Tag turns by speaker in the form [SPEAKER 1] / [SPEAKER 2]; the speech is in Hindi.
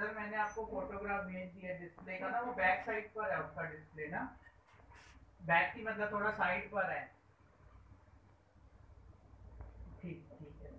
[SPEAKER 1] सर, मैंने आपको फोटोग्राफ भेज दिया डिस्प्ले का। ना वो बैक साइड पर है उसका डिस्प्ले ना। बैक की मतलब थोड़ा साइड पर है। ठीक ठीक है।